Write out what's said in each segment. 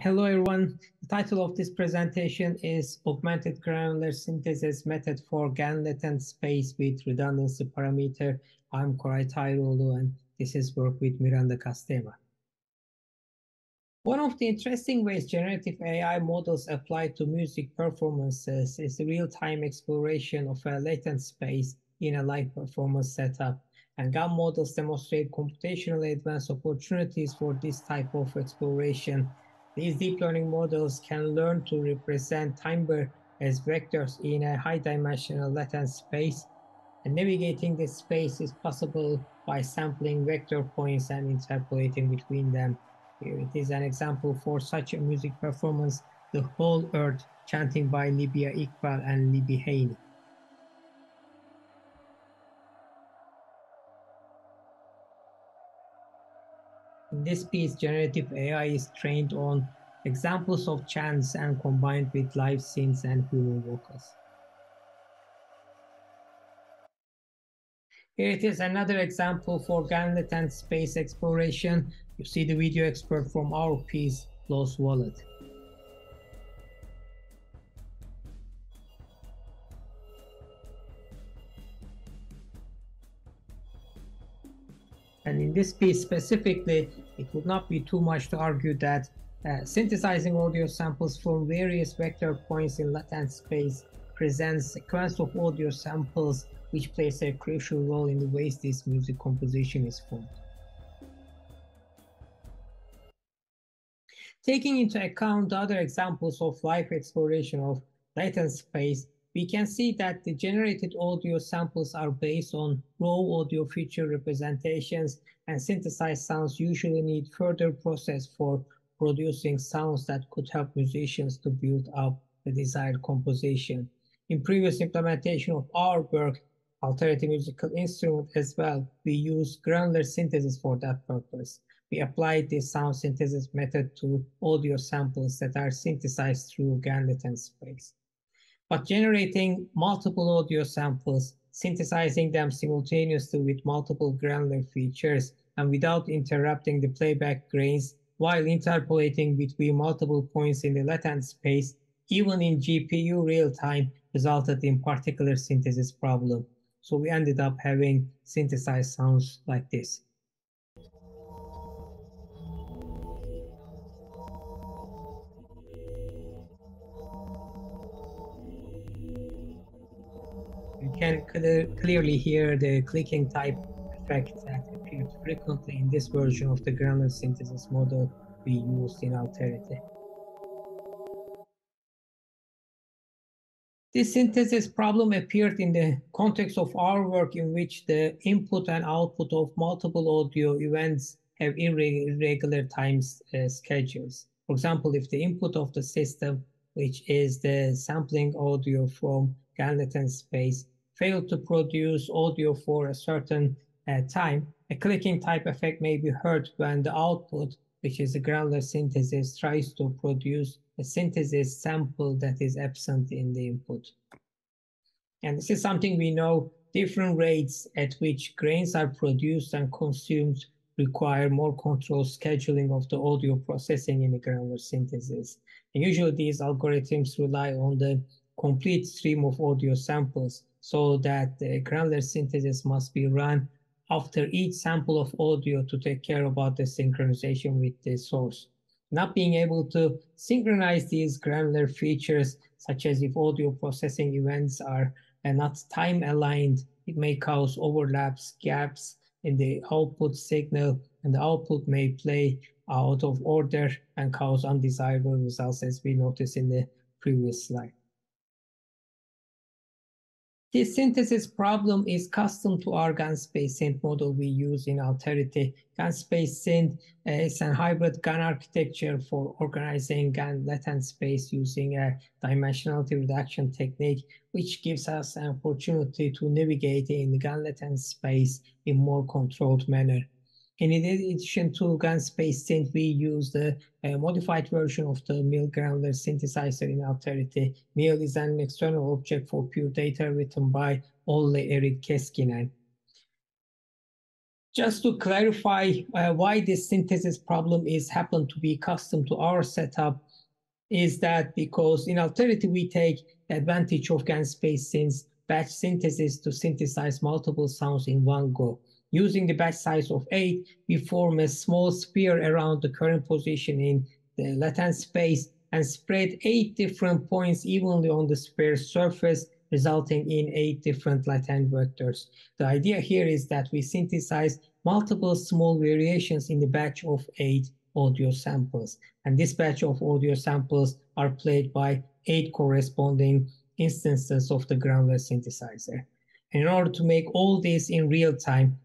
Hello everyone. The title of this presentation is Augmented Granular Synthesis Method for GAN-latent Space with Redundancy Parameter. I'm Koray Tahiroğlu and this is work with Miranda Kastemaa. One of the interesting ways generative AI models apply to music performances is the real-time exploration of a latent space in a live performance setup. And GAN models demonstrate computationally advanced opportunities for this type of exploration these deep learning models can learn to represent timbre as vectors in a high-dimensional latent space, and navigating this space is possible by sampling vector points and interpolating between them. Here it is an example for such a music performance, The Whole Earth, chanting by Libya Iqbal and Libby Haney. In this piece, generative AI is trained on examples of chants and combined with live scenes and human vocals. Here it is another example for gan and space exploration. You see the video expert from our piece, Lost Wallet. And in this piece specifically, it would not be too much to argue that uh, synthesizing audio samples from various vector points in latent space presents a sequence of audio samples which plays a crucial role in the ways this music composition is formed. Taking into account other examples of life exploration of latent space, we can see that the generated audio samples are based on raw audio feature representations and synthesized sounds usually need further process for producing sounds that could help musicians to build up the desired composition. In previous implementation of our work, alternative musical instrument as well, we use granular synthesis for that purpose. We applied this sound synthesis method to audio samples that are synthesized through GAN-latent space. But generating multiple audio samples, synthesizing them simultaneously with multiple granular features, and without interrupting the playback grains while interpolating between multiple points in the latent space, even in GPU real time, resulted in particular synthesis problem. So we ended up having synthesized sounds like this. Can cl clearly hear the clicking type effect that appears frequently in this version of the granular synthesis model we used in Alterity. This synthesis problem appeared in the context of our work in which the input and output of multiple audio events have irregular time uh, schedules. For example, if the input of the system, which is the sampling audio from GAN-latent space, failed to produce audio for a certain uh, time, a clicking type effect may be heard when the output, which is a granular synthesis, tries to produce a synthesis sample that is absent in the input. And this is something we know different rates at which grains are produced and consumed require more control scheduling of the audio processing in the granular synthesis. And usually these algorithms rely on the complete stream of audio samples so that the granular synthesis must be run after each sample of audio to take care about the synchronization with the source. Not being able to synchronize these granular features, such as if audio processing events are not time aligned, it may cause overlaps, gaps in the output signal, and the output may play out of order and cause undesirable results, as we noticed in the previous slide. This synthesis problem is custom to our GAN space synth model we use in Alterity. GAN space synth uh, is a hybrid GAN architecture for organizing GAN latent space using a dimensionality reduction technique, which gives us an opportunity to navigate in GAN latent space in more controlled manner. In addition to GAN space synth, we use the uh, modified version of the MIL granular synthesizer in Alterity. MIL is an external object for pure data written by Olle Erik Keskinen. Just to clarify uh, why this synthesis problem is happened to be custom to our setup is that because in Alterity we take advantage of GAN space synth's batch synthesis to synthesize multiple sounds in one go. Using the batch size of 8, we form a small sphere around the current position in the latent space and spread eight different points evenly on the sphere surface, resulting in eight different latent vectors. The idea here is that we synthesize multiple small variations in the batch of eight audio samples. And this batch of audio samples are played by eight corresponding instances of the granular synthesizer. And in order to make all this in real time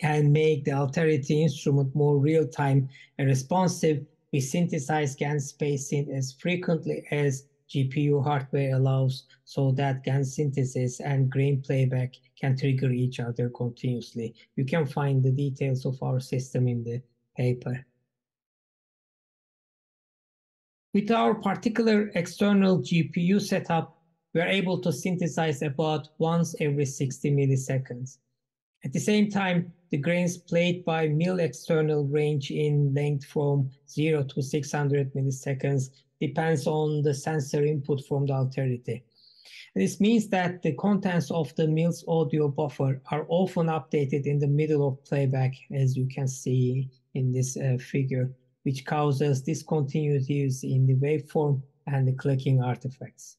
and make the Alterity instrument more real-time and responsive, we synthesize GAN spacing as frequently as GPU hardware allows so that GAN synthesis and grain playback can trigger each other continuously. You can find the details of our system in the paper. With our particular external GPU setup, we are able to synthesize about once every 60 milliseconds. At the same time, the grains played by mill external range in length from 0 to 600 milliseconds depends on the sensor input from the alterity. This means that the contents of the mill's audio buffer are often updated in the middle of playback, as you can see in this uh, figure, which causes discontinuities in the waveform and the clicking artifacts.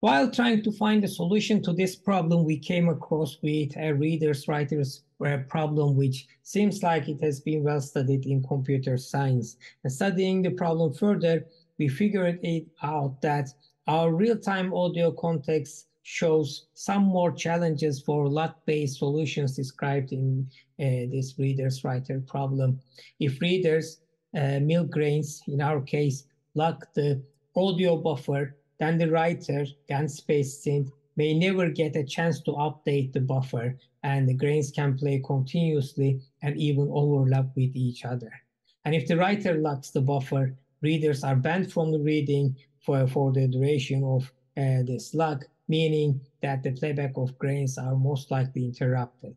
While trying to find a solution to this problem, we came across with a reader's writer's uh, problem, which seems like it has been well studied in computer science. And studying the problem further, we figured it out that our real-time audio context shows some more challenges for lock-based solutions described in uh, this reader's writer problem. If readers, uh, mill grains, in our case, lock the audio buffer then the writer, GAN space synth, may never get a chance to update the buffer and the grains can play continuously and even overlap with each other. And if the writer locks the buffer, readers are banned from the reading for, for the duration of uh, this lock, meaning that the playback of grains are most likely interrupted.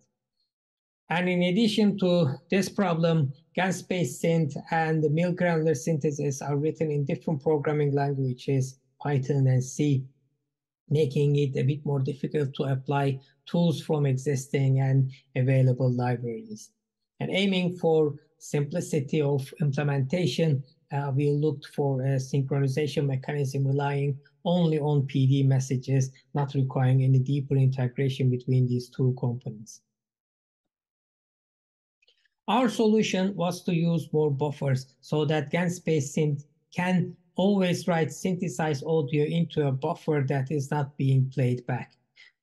And in addition to this problem, GAN space synth and the mill granular synthesis are written in different programming languages Python and C, making it a bit more difficult to apply tools from existing and available libraries. And aiming for simplicity of implementation, uh, we looked for a synchronization mechanism relying only on PD messages, not requiring any deeper integration between these two components. Our solution was to use more buffers so that GAN space can always write synthesized audio into a buffer that is not being played back.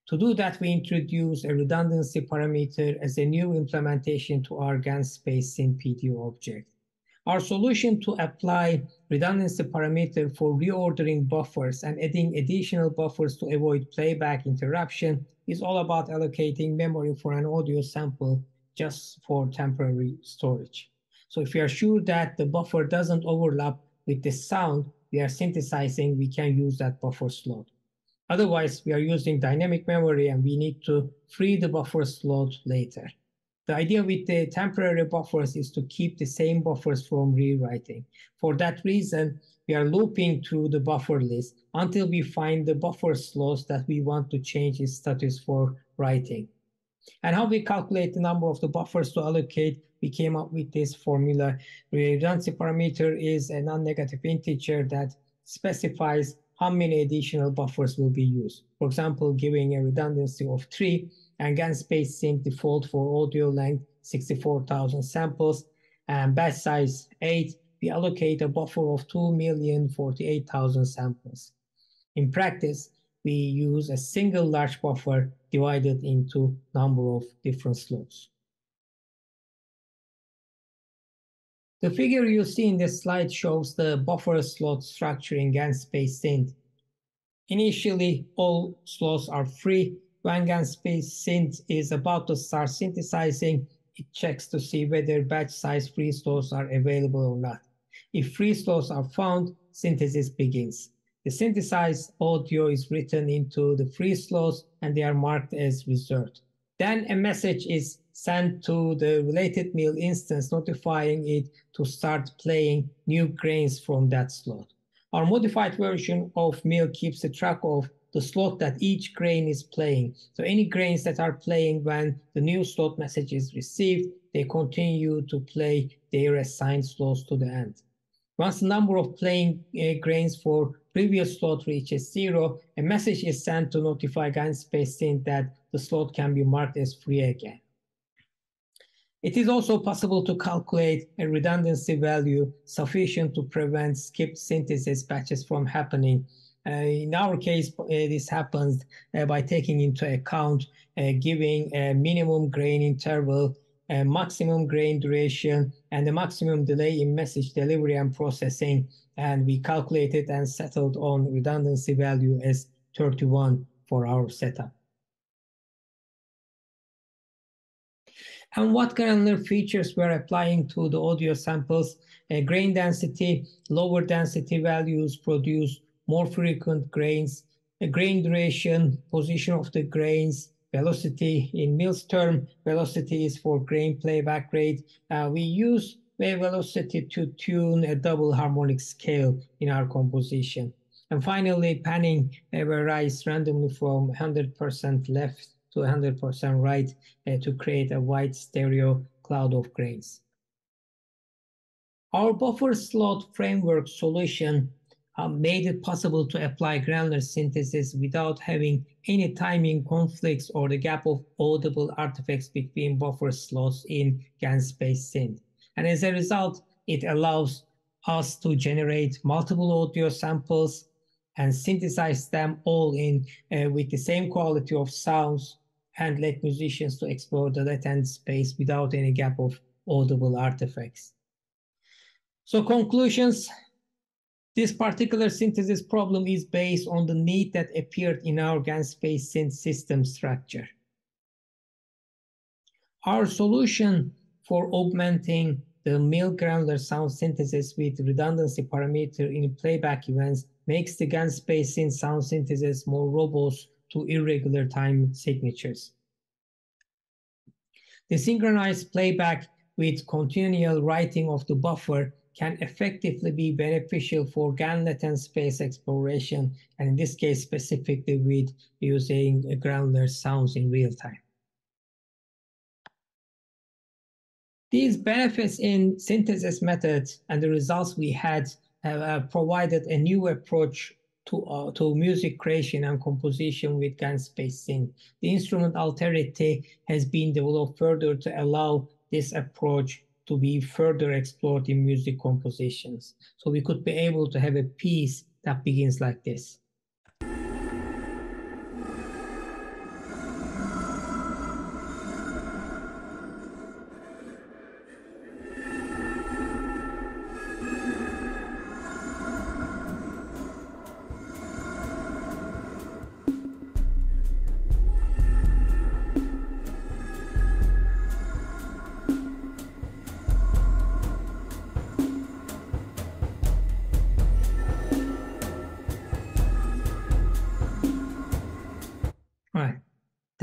To do that, we introduce a redundancy parameter as a new implementation to our GAN space synth PDO object. Our solution to apply redundancy parameter for reordering buffers and adding additional buffers to avoid playback interruption is all about allocating memory for an audio sample just for temporary storage. So if you are sure that the buffer doesn't overlap with the sound we are synthesizing, we can use that buffer slot. Otherwise, we are using dynamic memory and we need to free the buffer slot later. The idea with the temporary buffers is to keep the same buffers from rewriting. For that reason, we are looping through the buffer list until we find the buffer slots that we want to change its status for writing. And how we calculate the number of the buffers to allocate we came up with this formula. Redundancy parameter is a non-negative integer that specifies how many additional buffers will be used. For example, giving a redundancy of 3 and GAN space synth default for audio length 64,000 samples and batch size 8, we allocate a buffer of 2,048,000 samples. In practice, we use a single large buffer divided into number of different slots. The figure you see in this slide shows the buffer slot structure in GAN space synth. Initially, all slots are free. When GAN space synth is about to start synthesizing, it checks to see whether batch size free slots are available or not. If free slots are found, synthesis begins. The synthesized audio is written into the free slots and they are marked as reserved. Then a message is sent to the related meal instance notifying it to start playing new grains from that slot. Our modified version of meal keeps a track of the slot that each grain is playing. So any grains that are playing when the new slot message is received, they continue to play their assigned slots to the end. Once the number of playing uh, grains for previous slot reaches zero, a message is sent to notify GANSpace Synth that the slot can be marked as free again. It is also possible to calculate a redundancy value sufficient to prevent skipped synthesis batches from happening. Uh, in our case, uh, this happens uh, by taking into account uh, giving a minimum grain interval, a maximum grain duration, and the maximum delay in message delivery and processing. And we calculated and settled on redundancy value as 31 for our setup. and what granular features we're applying to the audio samples. Uh, grain density, lower density values produce more frequent grains, a grain duration, position of the grains, velocity. In Mills term, velocity is for grain playback rate. Uh, we use wave velocity to tune a double harmonic scale in our composition. And finally, panning varies randomly from 100% left to 100% right uh, to create a wide stereo cloud of grains. Our buffer slot framework solution uh, made it possible to apply granular synthesis without having any timing conflicts or the gap of audible artifacts between buffer slots in GANSpace Synth. And as a result, it allows us to generate multiple audio samples and synthesize them all in uh, with the same quality of sounds and let musicians to explore the latent space without any gap of audible artifacts. So conclusions, this particular synthesis problem is based on the need that appeared in our GAN space synth system structure. Our solution for augmenting the mill granular sound synthesis with redundancy parameter in playback events makes the GAN space synth sound synthesis more robust to irregular time signatures. The synchronized playback with continual writing of the buffer can effectively be beneficial for GAN latent space exploration, and in this case specifically with using granular sounds in real time. These benefits in synthesis methods and the results we had have uh, provided a new approach to, uh, to music creation and composition with GANSpace Synth. The instrument Alterity has been developed further to allow this approach to be further explored in music compositions. So we could be able to have a piece that begins like this.